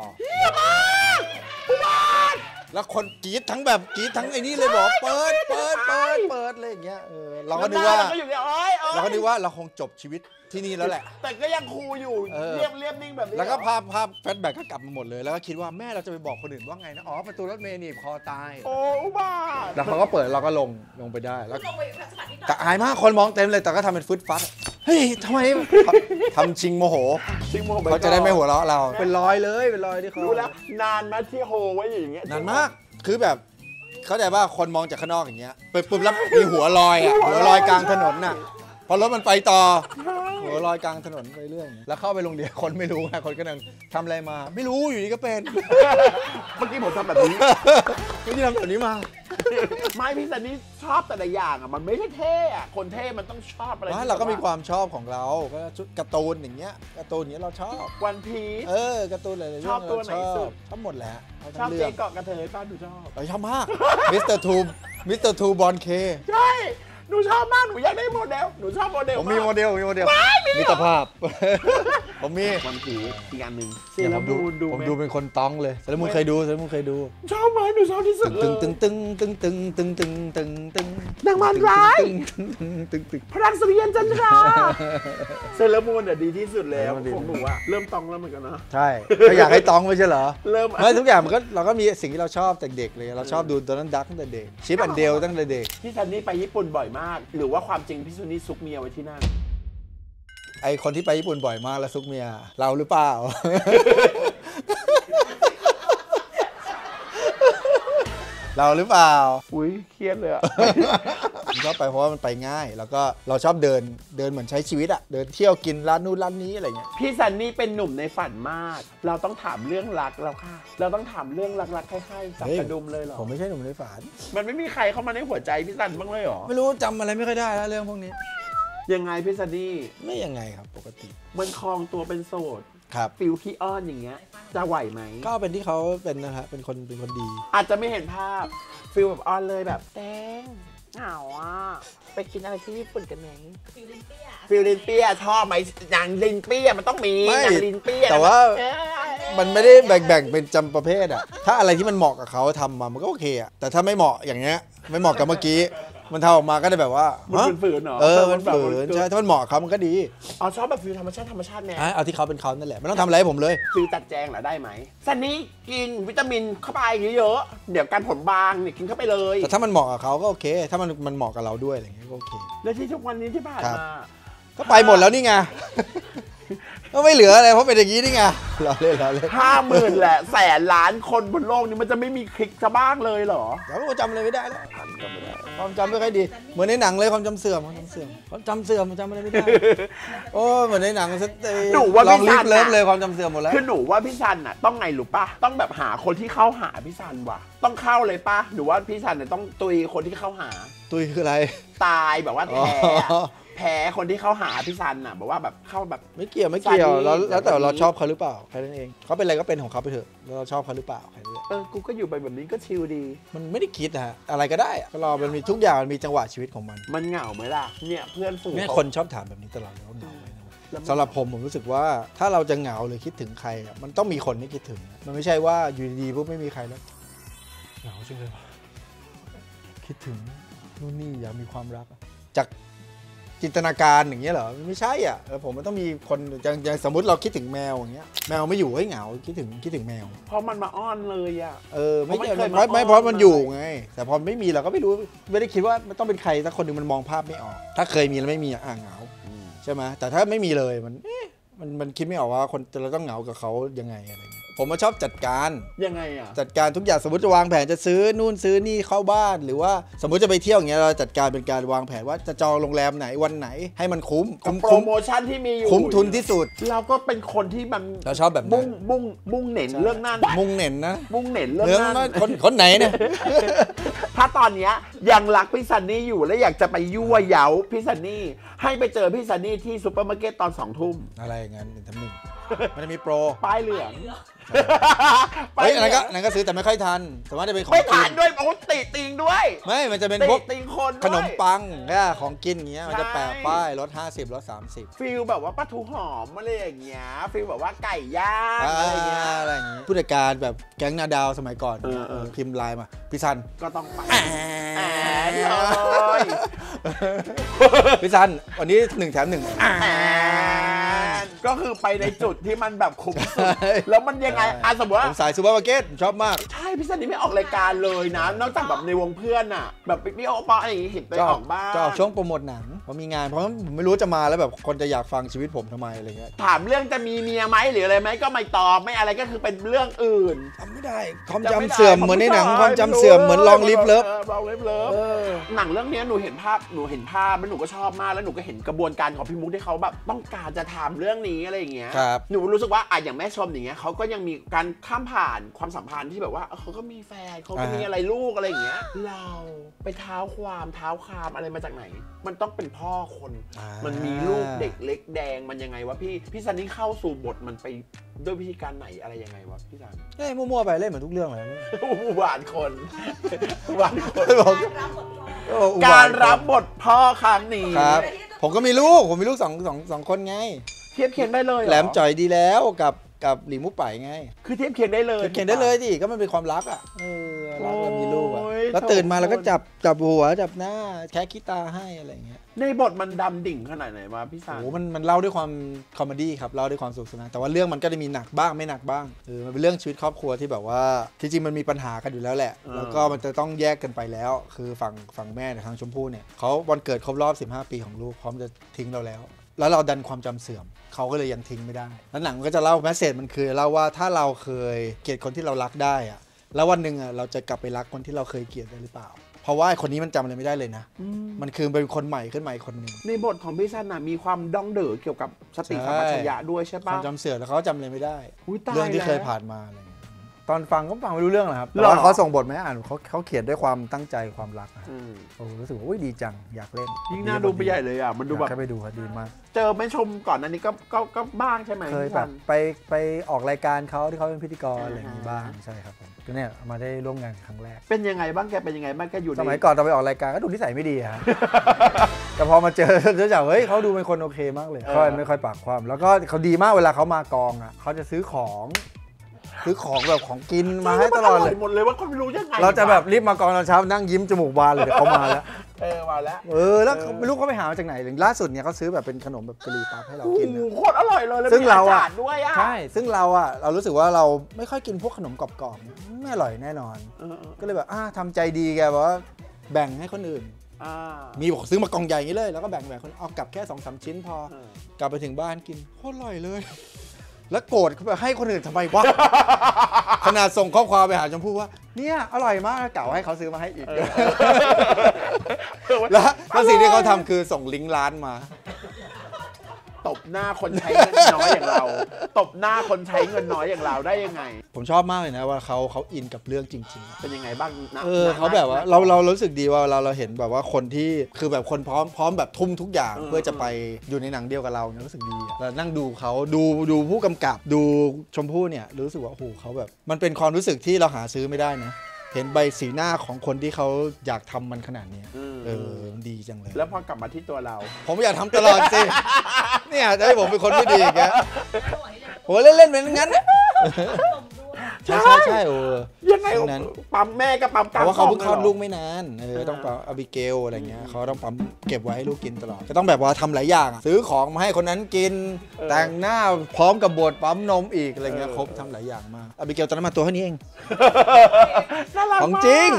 แล้วคนกรี๊ดทั้งแบบกรี๊ดทั้งไอ้นี่เลยบอกเปิดเปิดเปิดเปิดอะไรอย่างเงี้ยเออเราก็นึกว่าเราก็อยู่เนี่ยโอ๊ยโอ๊ยเราก็นึกว่าเราคงจบชีวิตที่นี่แล้วแหละ แต่ก็ยัง cool อยู่เออ เรียบเรียบนิ่งแบบนี้แล้วก็เหรอภาพภาพ flashback ก็กลับมาหมดเลยแล้วก็คิดว่าแม่เราจะไปบอกคนอื่นว่าไงนะอ๋อประตูรถเมล์หนีบคอตาย โอ้อุบาทแล้วเขาก็เปิดเราก็ลงลงไปได้แล้ว ลงไปสถานที่แต่อายมากคนมองเต็มเลยแต่ก็ทำเป็นฟึดฟัด เฮ้ยทำไมทำชิงโมโห ชิงโมไปเขาจะได้ไม่หัวเราะเรา เป็นรอยเลยเป็นรอยที่เขารู้แล้ว นานไหมาที่โฮไว้อย่างเงี้ยนานมากคือแบบเข้าใจว่าคนมองจากข้างนอกอย่างเงี้ยเปิดปุ๊บแล้วมีหัวลอยอะหัวลอยกลางถนนน่ะพ อรถมันไปต่อหัวลอยกลางถนนไปเรื่อยแล้วเข้าไปโรงเรียนคนไม่รู้ไงคนก็นั่งทำอะไรมา ไม่รู้อยู่ดีก็เป็น เมื่อกี้ผมทำแบบนี้ ไม่ได้ทำแบบนี้มา ไม่พี่ซันนี่ชอบแต่ละอย่างอะ มันไม่ใช่เท่อะคนเท่มันต้องชอบอะไรว่าเราก็มีความชอบของเราก็ชุดการ์ตูนอย่างเงี้ยการ์ตูนอย่างเงี้ยเราชอบ วันพีเออการ์ตูนหลายๆเรื่ชอบตัวไหนเราชสุอบดชอบหมดแหละเอาชทั้อบงเรื่เจ๊องเกาะกระเทยป้าหนูชอบเราชอบมากมิสเตอร์ทูมิสเตอร์ทูบอลเคใช่ หนูชอบมากหนูอยากได้โมเดลหนูชอบโมเดลผมมีากโมเดลมีโมเดลมิตรภาพ ผมมีวันพีอีกอันหนึ่งเซเนี่ยเลผมดูมูนดูผมไหมดูเป็นคนต้องเลยเซเลมูนเคยดูเซเลมูนเคยดู ชอบไหมหนูชอบที่สุดเลตึยงตึงตึงตึงตึงตึงตึงตึงตึงนางมารร้ายตึงตึงตึงตึงพลังสุริยันจันทราเซเลมูนอะดีที่สุดแล้วเซเลมูนดีของหนูอะเริ่มตองแล้วเหมือนกันนะใช่ก็อยากให้ต้องไม่ใช่เหรอเริ่มไม่ทุกอย่างมันก็เราก็มีสิ่งที่เราชอบแต่เด็กเลยเราชอบดูโดนัลด์ดักตั้งแต่เด็กชิปอันเดลตั้งแต่เด็กพี่ซันนี่ไปญี่ปุ่นบ่อยมาก หรือว่าความจริงพี่ซันนี่ซุกเมียไว้ที่นั่นไอคนที่ไปญี่ปุ่นบ่อยมากแล้วซุกเมีย เราหรือเปล่า เราหรือเปล่า อุ้ยเครียดเลยอะผมชอบไปเพราะว่ามันไปง่าย แล้วก็เราชอบเดินเดินเหมือนใช้ชีวิตอะเดินเที่ยวกินร้านนู้นร้านนี้อะไรเงี้ย พี่ซันนี่เป็นหนุ่มในฝันมาก เราต้องถามเรื่องรักแล้วค่ะ เราต้องถามเรื่องรักๆให้ๆสับเฮ้ยกระดุมเลยเหรอ ผมไม่ใช่หนุ่มในฝัน มันไม่มีใครเข้ามาในหัวใจพี่ซันบ้างเลยเหรอ ไม่รู้จำอะไรไม่ค่อยได้แล้วเรื่องพวกนี้ ยังไงพี่ซันนี่ ไม่ยังไงครับปกติ มันครองตัวเป็นโสด ครับ feel ขี้อ้อนอย่างเงี้ย จะไหวไหม ก็เป็นที่เขาเป็นนะฮะเป็นคนเป็นคนดี อาจจะไม่เห็นภาพ feel แบบอ้อนเลยแบบแตงเหงาอะ ไปกินอะไรที่ญี่ปุ่นกันไหมฟิลิปเปียฟิลลินเปียชอบไหมหนังลินเปียมันต้องมีไม่ หนังลินเปียแต่ว่าเอ้ยมันไม่ได้แบ่งแบ่งเป็นจำประเภทอะถ้าอะไรที่มันเหมาะกับเขาทำมามันก็โอเคอะแต่ถ้าไม่เหมาะอย่างเงี้ย ไม่เหมาะกับเมื่อกี้ มันทำออกมาก็ได้แบบว่ามันฮะฝืนๆเหรอเออมันแบบฝืนใช่ถ้ามันเหมาะกับเขามันก็ดีอ๋อชอบแบบฟิลธรรมชาติธรรมชาติแน่อะเอาที่เขาเป็นเขานั่นแหละไม่ต้องทำอะไรให้ผมเลย ฟิลตัดแจงเหรอได้ไหมซันนี่กินวิตามินเข้าไปเยอะๆเดี๋ยวการผมบางเนี่ยกินเข้าไปเลยแต่ถ้ามันเหมาะกับเขาก็โอเค ถ้ามันมันเหมาะกับเราด้วยอะไรเงี้ยก็โอเค แล้วที่ทุกวันนี้ที่ผ่านครับ มาก็ไปหมดแล้วนี่ไง ก็ไม่เหลืออะไรเพราะเป็นอย่างนี้นี่ไงเราเล่นเราเล่นห้าหมื่นแหละแสนล้านคนบนโลกนี้มันจะไม่มีคลิกซะบ้างเลยเหรอเดี๋ยวเราจำอะไรไม่ได้แล้วความจำไม่ค่อยดี เหมือนในหนังเลยความจำเสื่อมความจำเสื่อมความจำเสื่อมความจำอะไรไม่ได้โอ้ยเหมือนในหนังสเตหนูว่าลองพี่ลิซัฟนเลิฟน่ะเลยความจำเสื่อมหมดแล้วคือหนูว่าพี่ซันน่ะต้องไงรู้ป่ะต้องแบบหาคนที่เข้าหาพี่ซันว่ะ ต้องเข้าเลยป่ะหนูว่าพี่ซันเนี่ยต้องตุยคนที่เข้าหา ตุยคืออะไร ตายแบบว่าอ๋อแพ้อะแพ้คนที่เข้าหาพี่ซันน่ะแบบว่าแบบเข้าแบบ ไม่เกี่ยวไม่เกี่ยวสามีแล้วแล้วแต่แบบนี้เราชอบเขาหรือเปล่าแค่นั้นเองเขาเป็นอะไรก็เป็นของเขาไปเถอะแล้วเราชอบเขาหรือเปล่าแค่นั้นแหละเออกูก็อยู่ไปแบบนี้ก็ชิลดี มันไม่ได้คิดนะฮะอะไรก็ได้อะก็รอมันมีทุกอย่างมันมีจังหวะชีวิตของมันมันเหงาไหมล่ะเนี่ยเพื่อนฝูงเนี่ยเขาคนชอบถามแบบนี้ตลอดเลยว่าเหงาไหมนะแล้วมันสำหรับผมผมรู้สึกว่าถ้าเราจะเหงาหรือคิดถึงใครอะมันต้องมีคนที่คิดถึงอะมันไม่ใช่ว่าอยู่ดีๆปุ๊บไม่มีใครแล้วเหงาจังเลยวะคิดถึงนู่นนี่อยากมีความรักอะจาก จินตนาการอย่างเงี้ยเหรอไม่ใช่อะเออผมมันต้องมีคนอย่างอย่างสมมติเราคิดถึงแมวอย่างเงี้ยแมวไม่อยู่ให้เหงาคิดถึงคิดถึงแมว เพราะมันมาอ้อนเลยอะเออไม่เพราะมันใช่เคยไม่มาไม่อ้อนเพราะมันมาอยู่ไง แต่พอไม่มีเราก็ไม่รู้ไม่ได้คิดว่ามันต้องเป็นใครสักคนหนึ่งมันมองภาพไม่ออก ถ้าเคยมีแล้วไม่มีอะอะเหงาใช่ไหมแต่ถ้าไม่มีเลยมันเอ๊ะมันมันคิดไม่ออกว่าคนเราต้องเหงากับเขายังไงอะไรเงี้ย ผมมาชอบจัดการ ยังไงอะ จัดการทุกอย่างสมมติจะวางแผนจะซื้อนู่นซื้อนี่เข้าบ้าน หรือว่าสมมติจะไปเที่ยวอย่างเงี้ยเราจัดการเป็นการวางแผนว่าจะจองโรงแรมไหนวันไหนให้มันคุ้มคุ้มโปรคุ้มโมชั่นที่มีอยู่คุ้มทุนที่สุด เราก็เป็นคนที่มันเราชอบแบบนั้น มุ่งมุ่งมุ่งเน้นเรื่องนั้นมุ่งเน้นนะมุ่งเน้นเรื่องเรื่องนั้นว่าคนคนไหนเนี่ย ถ้าตอนเนี้ยยังรักพี่ซันนี่อยู่และอยากจะไปยั่วเย้าพี่ซันนี่ให้ไปเจอพี่ซันนี่ที่ซูเปอร์มาร์เก็ตตอนสองทุ่มอะไรอย่างนั้นหนึ่งทำหนึ่ง มันจะมีโปรป้ายเหลืองเฮ้ยอันนั้นก็ป้าอันนั้นก็ซื้อแต่ไม่ค่อยทันสามารถจะเป็นของไม่กิทานด้วยโอ้ติติงด้วยไม่ มันจะเป็นติพวกติงคนขนมด้วยปังเนี่ยของกินอย่างเงี้ยมันจะใช่แปะป้ายลด50ลด30 ฟิลแบบว่าปลาทูหอมอะไรอย่างเงี้ยฟิลแบบว่าไก่ย่างอ่าอะไรอย่างเงี้ย อะไรอย่างงี้ผู้จัดการแบบแก๊งนาดาวสมัยก่อนเออเออ พิมพ์ไลน์มาพี่ซันก็ต้องไปอ่าเลยพี่ซันวันนี้หนึ่งแถมหนึ่งอ่าก็คือไปในจุดที่มันแบบคุ้มสุด แล้วมันยังไงอะสมมติผว่ามสายซูเปอร์มาร์เก็ตผมชอบมาก ใช่พี่ซันนี่ไม่ออกรายการเลยนะ นอกจากแบบในวงเพื่อนอะแบบพี่โอปออะไรอย่างงี้เห็นไปจะออออกกบ้างจะออกช่วงโปรโมทหนังเพราะมีงานเพราะผมไม่รู้จะมาแล้วแบบคนจะอยากฟังชีวิตผมทำไมอะไรเงี้ยถามเรื่องจะมีเมียไหมหรืออะไรไหมก็ไม่ตอบไม่อะไรก็คือเป็นเรื่องอื่นจำไม่ได้ความจำไม่จำได้เสื่อมเหมือนในหนังความจำเสื่อมเหมือน Long Live Love Long Live Love หนังเรื่องเนี้ยหนูเห็นภาพหนูเห็นภาพแล้วหนูก็ชอบมากแล้วหนูก็เห็นกระบวนการของพี่มุกที่เขาแบบต้องการจะทำเรื่องนี้อะไรอย่างเงี้ยครับ หนูรู้สึกว่าอะอย่างแม่ชมอย่างเงี้ยเขาก็ยังมีการข้ามผ่านความสัมพันธ์ที่แบบว่าเออเขาก็มีแฟนเขาก็มีอะไรลูกอะไรอย่างเงี้ย เราไปเท้าความเท้าความอะไรมาจากไหน มันต้องเป็นพ่อคน อ่ามั มันมีลูกเด็กเล็กแดงมันยังไงวะพี่พี่ซันนี่เข้าสู่บทมันไปด้วยวิธีการไหนอะไรยังไงวะพี่ซันเอ้ยมั่วๆไปเล่นเหมือนทุกเรื่องเลยหวานคนหวานคน บอกรับบทพ่อโอ้อุบการทรับบทพ่อครั้งนี้ครับ ผมก็มีลูกผมมีลูกสองสองสองคนไง เทียบเคียงได้เลยเรแหลมจ่อยดีแล้วกับกับหลีมุกไปไง คือเทียบเคียงได้เลยเขียนได้เลยดิก็มันเป็นความรักอะเออรักแล้วมีลูกอะโอ้ยแล้วตื่นมาแล้วก็โถ่จับจับหัวจับหน้าแค่คิดตาให้อะไรอย่างเงี้ยในบทมันดำดิ่งขนาดไหนวะพี่ซันโอ้มันมันเล่าด้วยความ comedy ครับเล่าด้วยความสนุกสนานแต่ว่าเรื่องมันก็จะมีหนักบ้างไม่หนักบ้างเออมันเป็นเรื่องชีวิตครอบครัวที่แบบว่าที่จริงมันมีปัญหากันอยู่แล้วแหละ แล้วก็มันจะต้องแยกกันไปแล้ว คือฝั่งฝั่งแม่เนี่ยทางชมพู่เนี่ยเขาวันเกิดครบรอบ 15 ปีของลูกพร้อมจะทิ้งเราแล้ว แล้วเราดันความจำเสื่อม เขาก็เลยยังทิ้งไม่ได้ แล้วหนังมันก็จะเล่าแมสเซจมันคือเล่าว่าถ้าเราเคยเกลียดคนที่เรารักได้อะแล้ววันหนึ่งอะเราจะกลับไปรักคนที่เราเคยเกลียดได้หรือเปล่า เพราะว่าไอ้คนนี้มันจำอะไรไม่ได้เลยนะ มันคือเป็นคนใหม่ขึ้นมาอีกคนหนึ่งในบทของพี่ซันน่ะมีความดองเด๋อเกี่ยวกับสติสัมปชัญญะด้วยใช่ควาปะมจำเสื่อมแล้วเขาก็จำอะไรไม่ได้อุ๊ยตายเรื่องที่เคยแล้วผ่านมาอะไรอย่างเงี้ยต อนฟังก็ฟังไม่รู้เรื่องหรอกครับหรอแต่ว่าเขาส่งบทมาให้อ่านเขาเขาเขียนด้วยความตั้งใจความรักอะอืมโอ้รู้สึกว่าอุ้ยดีจังอยากเล่นยิ่งน่าดูไปใหญ่เลยอะ มันดูอยากแบบให้ไปดูครับดีมาก เจอไม่ชมก่อนอันนี้ก็ก็ก็บ้างใช่ไหมเคยพี่แบซับนไปไปออกรายการเขาที่เขาเป็นพิธีกรอ่าอะไรอย่างนี้บ้างใช่ครับผมก็เนี่ยมาได้ร่วมงานครั้งแรก เป็นยังไงบ้างแกเป็นยังไงบ้างแกอยู่ใน สมัยก่อนตอนไปออกรายการก็ดูนิสัยไม่ดีฮะ แต่พอมาเจอเจอจากเฮ้ยเขาดูเป็นคนโอเคมากเลยเขาไม่ค่อยปากความ แล้วก็เขาดีมากเวลาเขามากองอะเขาจะซื้อของ ซื้อของแบบของกินมาให้ตลอดเลย หมดเลยว่าคนไม่รู้ยังไงเราจะแบบรีบมากองตอนเช้านั่งยิ้มจมูกบานเลยเดี๋ยวเขามาแล้วเออมาแล้วเออแล้วเขาไม่รู้เขาไปหามาจากไหนเลยล่าสุดเนี่ยเขาซื้อแบบเป็นขนมแบบกะหรี่ปั๊บให้เราโอ้กินโหอะโคตรอร่อยเลยแล้วซึ่งมีเราอะจรย์ด้วยอะใช่ซึ่งเราอะเรารู้สึกว่าเราไม่ค่อยกินพวกขนมกรอบๆเนี่ยไม่อร่อยแน่นอนเออเออก็เลยแบบอ่าทำใจดีแกบอกว่าแบ่งให้คนอื่นอ่ามีบอกซื้อมากล่องใหญ่อย่างนี้เลย แล้วก็แบ่งแบ่งคนเอากลับแค่สองสามชิ้นพอเออกลับไปถึงบ้านกินโคตรอร่อยเลย แล้วโกรธเขาแบบให้คนอื่นทำไมวะ ขนาดส่งข้อความไปหาชมพู่ว่า เนี่ยอร่อยมากเก่าให้เขาซื้อมาให้อีก แล้วแล้วสิ่งที่เขาทำคือส่งลิงก์ร้านมา ตบหน้าคนใช้เงินน้อยอย่างเรา ตบหน้าคนใช้เงินน้อยอย่างเราได้ยังไง ผมชอบมากเลยนะว่าเขาเขาอินกับเรื่องจริง ๆ เป็นยังไงบ้างนะเออนะเขาแบบว่านะเราเรารู้สึกดีว่าเราเราเห็นแบบว่าคนที่คือแบบคนพร้อมพร้อมแบบทุ่มทุกอย่างเออเพื่อจะไปอยู่ในหนังเดียวกับเราเนี่ยรู้สึกดีอะเรานั่งดูเขาดูดูผู้กำกับดูชมพู่เนี่ยรู้สึกว่าโอ้โหเขาแบบ มันเป็นความรู้สึกที่เราหาซื้อไม่ได้นะ เห็นใบสีหน้าของคนที่เขาอยากทำมันขนาดเนี้ยเออเออมันดีจังเลย แล้วพอกลับมาที่ตัวเรา ผมอยากทำตลอดสิเนี่ยจะให้ผมเป็นคนไม่ดีอีกแกอร่อยเลยผมเล่นๆเป็นงั้นนะชมด้วย ใช่ใช่ใช่เออยังไงช่วงนั้นปั๊มแม่ก็ปั๊มเพราะว่าเขาเพิ่งคลอดยหลูกไม่นานเออต้องปั๊มอบิเกลอะไรเงี้ยเขาต้องปั๊มเก็บไว้ให้ลูกกินตลอดก็ต้องแบบว่าทำหลายอย่างอะซื้อของมาให้คนนั้นกินแต่งหน้าพร้อมกับบทปั๊มนมอีกอะไรเงี้ยครบทำหลายอย่างมากอบิเกลตอนนั้นมาตัวเท่านี้เองน่ารักของมากจริง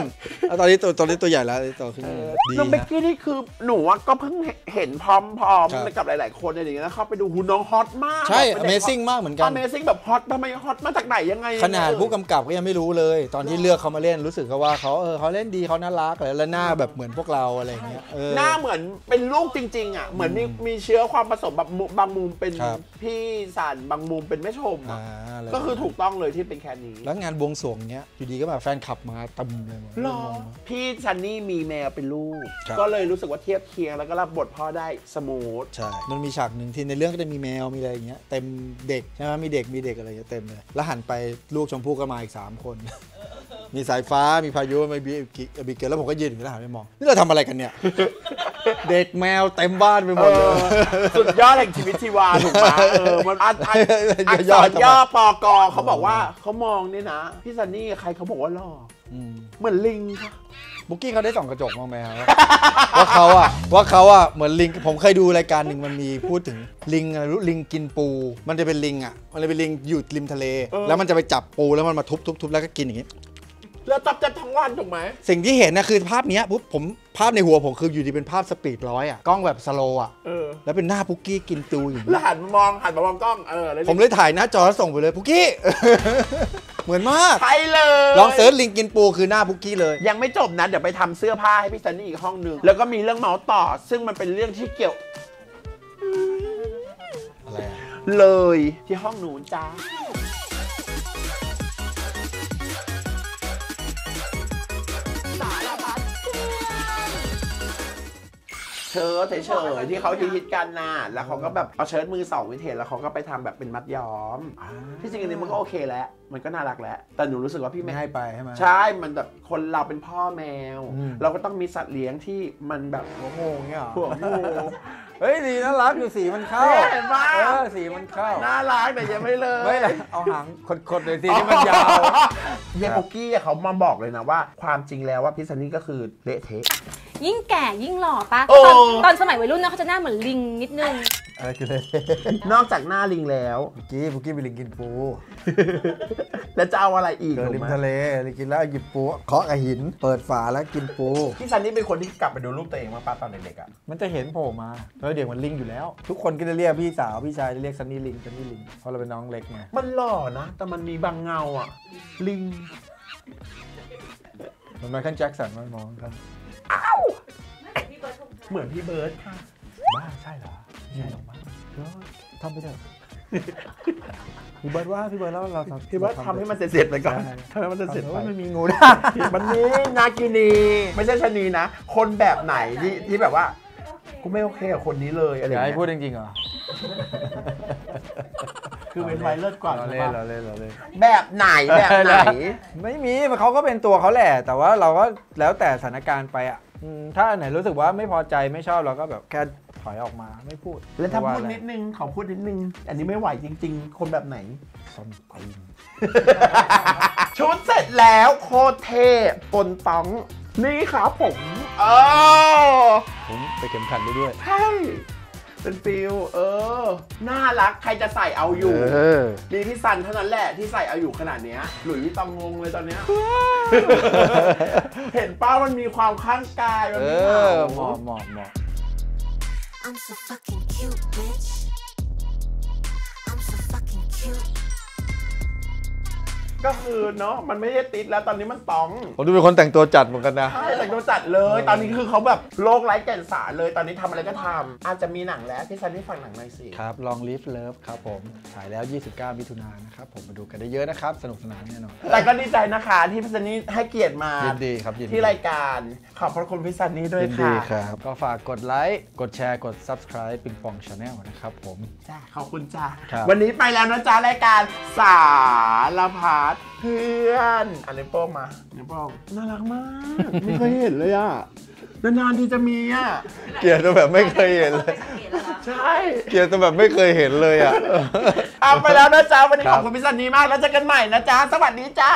แล้วตอนนี้ตัวตอนนี้ตัวใหญ่แล้วโตขึ้นเออดีน้องเบกฮะกี้นี่คือหนูอะก็เพิ่งเห็นพร้อมครับ ๆกับหลาย ๆ คนอะไรอย่างเงี้ยแล้วเข้าไปดูหูน้องฮอตมากใช่ แบบเป็นเด็ก Amazing มากเหมือนกัน Amazing แบบฮอตทำไมฮอตมาจากไหนยังไงขนาดเออผู้กำกับก็ยังไม่รู้เลย ตอนที่เลือกเขามาเล่นรู้สึกเขาว่าเขาเออเขาเล่นดีเขาน่ารักอะไรแล้วหน้าแบบเหมือนพวกเราอะไรเงี้ยเออ หน้าเหมือนเป็นลูกจริง ๆ อะ เหมือนมีมีเชื้อความผสมแบบมุบางมุมเป็นครับ พี่ซันบางมุมเป็นแม่ชมอ่าอะอะไรก็คือถูกต้องเลยที่เป็นแค่นี้แล้วงานบวงสรวงเงี้ยอยู่ดีก็แบบแฟนคลับมาเต็มเลยหรอพี่ซันนี่มีแมวเป็นลูก ครับ ก็เลยรู้สึกว่าเทียบเคียงแล้วก็รับบทพ่อได้ smooth ใช่ มันมีฉากหนึ่งที่ในเรื่องก็จะมีแมวมีอะไรอย่างเงี้ยเต็มเด็กใช่ไหมมีเด็กมีเด็กอะไรเงี้ยเต็มเลย แล้วหันไปลูกชมพู่ก็มาอีก 3 คน มีสายฟ้ามีพายุมีบีบิเกลแล้วผมก็ยืนอยู่แล้วหันไปมองนี่เราทำอะไรกันเนี่ย เด็กแมวเต็มบ้านไปหมดเลย สุดยอดแห่งชีวิตชีวาถูกไหมเออมันอันอันอักษย่อรทำไมย่อปอกอเขาบอกว่าเขามองเนี่ยนะ พี่ซันนี่ใครเขาบอกว่าหล่ออืมเหมือนลิงค่ะ บุกกี้เขาได้ส่องกระจกบ้างไหมครับว่าเขาอะ ว่าเขาอะเหมือนลิงผมเคยดูรายการหนึ่งมันมีพูดถึงลิงอะไรรู้ลิงกินปู มันจะเป็นลิงอะมันเลยเป็นลิงอยู่ริมทะเล แล้วมันจะไปจับปูแล้วมันมาทุบทุบทุบแล้วก็กินอย่างงี้ แล้วจับจับทั้งวันถูกไหม สิ่งที่เห็นนะคือภาพเนี้ยปุ๊บผมภาพในหัวผมคืออยู่ดีเป็นภาพ speed ร้อยอะกล้องแบบ slow อะเออ แล้วเป็นหน้าปุกกี้กินตูอยู่แล้วหันมามองหันมามองกล้อง เออแล้วผมเลยถ่ายหน้าจอแล้วส่งไปเลยปุกกี้ เหมือนมากใช่เลยลอง search ลิงกินปูคือหน้าปุกกี้เลย ยังไม่จบนะ เดี๋ยวไปทำเสื้อผ้าให้พี่ซันนี่อีกห้องหนึ่งแล้วก็มีเรื่องเมาท์ต่อ ซึ่งมันเป็นเรื่องที่เกี่ยวอะไรอะเลยที่ห้องหนูจ้า เชิ้ตเฉยๆที่เขาฮิตๆกันน่ะแล้วเขาก็แบบเอาเชิ้ตมือสองวิเทจแล้วเขาก็ไปทำแบบเป็นมัดย้อมที่จริงอันนี้มันก็โอเคแล้ว มันก็น่ารักแล้ว แต่หนูรู้สึกว่าพี่ไม่ไม่ให้ไปใช่ไหมใช่มันแบบคนเราเป็นพ่อแมวอืมเราก็ต้องมีสัตว์เลี้ยงที่มันแบบหัวโมงเงี้ยเหรอหัวงูเฮ้ยดีน่ารักอยู่สีมันเข้าเนี่ยเห็นปะเออสีมันเข้าน่ารักแต่ยังไม่เลยไม่เลยเอาหางขดๆเลยสิที่มันยาวเฮียปุกกี้เขามาบอกเลยนะว่า ความจริงแล้วว่าพิซซันนี่ก็คือเละเทะ ยิ่งแก่ยิ่งหล่อปะโอ้ ตอนตอนสมัยวัยรุ่นนะเขาจะหน้าเหมือนลิงนิดนึง อะไรคือเลยนอกจากหน้าลิงแล้ว บุกี้บุกี้ไปลิงกินปู แล้วจะเอาอะไรอีกเกิดถูกริมไหมทะเลลิงกินแล้วหยิบปูเคาะกับหิน เปิดฝาแล้วกินปู พี่ซันนี่เป็นคนที่กลับไปดูรูปตัวเองมาป้าตอนเด็กๆอะมันจะเห็นโผล่มาแล้วเด็กมันลิงอยู่แล้ว ทุกคนก็จะเรียกพี่สาวพี่ชายจะเรียกซันนี่ลิงซันนี่ลิงเพราะเราเป็นน้องเล็กไงมันหล่อนะ แต่มันมีบางเงาอะ ลิงมันไมเคิลแจ็คสันมันมอง กันเหมือนพี่เบิร์ดค่ะบ้าใช่เหรอใช่หรอบ้าก็ทำไปเถอะพี่เบิร์ดว่าพี่เบิร์ดแล้วเราทำพี่เบิร์ดทำให้มันเสร็จๆไปก่อนใช่ทำให้มันเสร็จๆไปว่ามันมีงูได้มันนี่นากินี ไม่ใช่ชะนีนะ คนแบบไหนที่ที่แบบว่า กูไม่โอเคกับคนนี้เลยอะไรออย่าย่างให้เงี้ยพูดจริงๆเหรอ คือเป็นไวเลิศกว่าเราถูกเล่นปะเราเล่นเราเล่นแบบไหนแบบไหน ไม่มีเขาก็เป็นตัวเขาแหละ แต่ว่าเราก็แล้วแต่สถานการณ์ไปอะอืมถ้าอันไหนรู้สึกว่าไม่พอใจไม่ชอบเราก็แบบแค่ถอยออกมาไม่พูดแล้วถ้าไม่พูดอะไรนิดนึงขอพูดนิดนึง อันนี้ไม่ไหวจริง ๆ คนแบบไหนส้นตีนชุดเสร็จแล้วโคตรเท่ปนตอง นี่ครับผมเออผมไปเข็มขัดได้ด้วย ใช่ เป็น feel เออ น่ารักใครจะใส่เอาอยู่ เออมีพี่ซันเท่านั้นแหละที่ใส่เอาอยู่ขนาดเนี้ยหลุยส์วิตตองงงเลยตอนเนี้ย เห็นป้ามันมีความข้างกายมันเอมีอเขาเหมาะเหมาะเหมาะ I'm so fucking cute, bitch. I'm so fucking cute. ก็คือเนาะมันไม่ได้ติดแล้วตอนนี้มันตองผมดูเป็นคนแต่งตัวจัดเหมือนกันนะใช่แต่งตัวจัดเลย ตอนนี้คือเขาแบบโลกไร้แก่นสารเลย ตอนนี้ทำอะไรก็ทำอาจจะมีหนังแล้วพี่ซันนี่ฝากหนังหน่อยสิครับ ลอง Live Love ครับผมถ่ายแล้ว 29 มิถุนายนนะครับ ผมมาดูกันได้เยอะนะครับ สนุกสนานแน่นอนแต่ก็ดีใจนะคะที่พี่ซันนี่ให้เกียรติมายินดีครับยินดีที่รายการขอบพระคุณพี่ซันนี่ด้วยยินดีค่ะครับ ก็ฝากกดไลค์กดแชร์กด Subscribe ปิงปองชาแนลนะครับผม จ้าขอบคุณจ้าครับ วันนี้ไปแล้วนะจ้ารายการสารพัดเพื่อนอันนี้โป้งมานิ้วโป้งน่ารักมาก ไม่เคยเห็นเลยอะ นานๆที่จะมีอะ เกลียดแบบไม่เคยเห็นเลยสังเกตแล้วนะใช่เกลียดแต่แบบไม่เคยเห็นเลยอะ เอาไปแล้วนะจ๊ะ วันนี้คขรับอบคุณพี่ซันนี่มาก แล้วเจอกันใหม่นะจ๊ะ สวัสดีจ้า